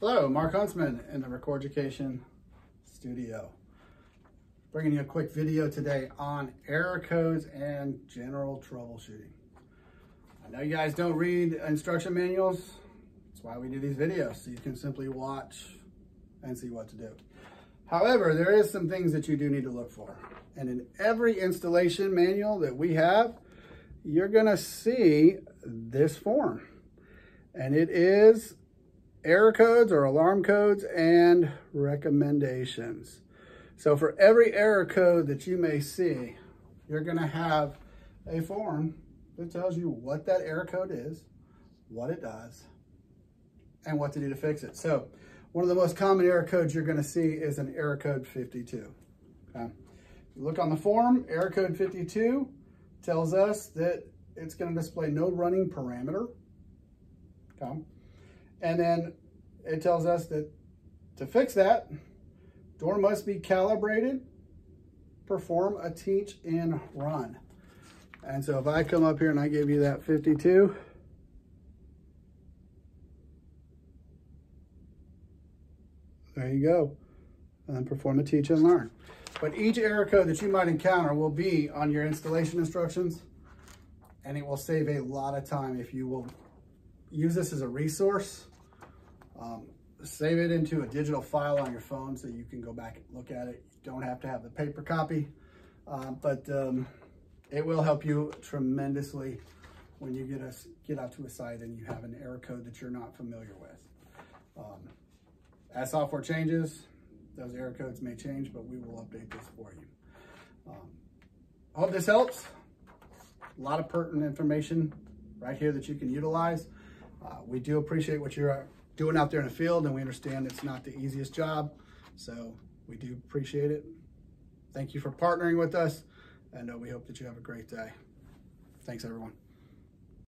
Hello, Mark Huntsman in the Record Education studio. Bringing you a quick video today on error codes and general troubleshooting. I know you guys don't read instruction manuals. That's why we do these videos, so you can simply watch and see what to do. However, there is some things that you do need to look for. And in every installation manual that we have, you're gonna see this form. And it is error codes or alarm codes and recommendations. So for every error code that you may see, you're gonna have a form that tells you what that error code is, what it does, and what to do to fix it. So one of the most common error codes you're gonna see is an error code 52. Okay? You look on the form, error code 52 tells us that it's gonna display no running parameter. Okay? And then it tells us that to fix that, door must be calibrated, perform a teach and run. And so if I come up here and I give you that 52, there you go. And then perform a teach and learn. But each error code that you might encounter will be on your installation instructions and it will save a lot of time if you will use this as a resource um, save it into a digital file on your phone so you can go back and look at it. You don't have to have the paper copy, uh, but um, it will help you tremendously when you get us get out to a site and you have an error code that you're not familiar with. Um, as software changes, those error codes may change, but we will update this for you. Um, hope this helps. A lot of pertinent information right here that you can utilize. Uh, we do appreciate what you're doing out there in the field, and we understand it's not the easiest job. So we do appreciate it. Thank you for partnering with us, and uh, we hope that you have a great day. Thanks, everyone.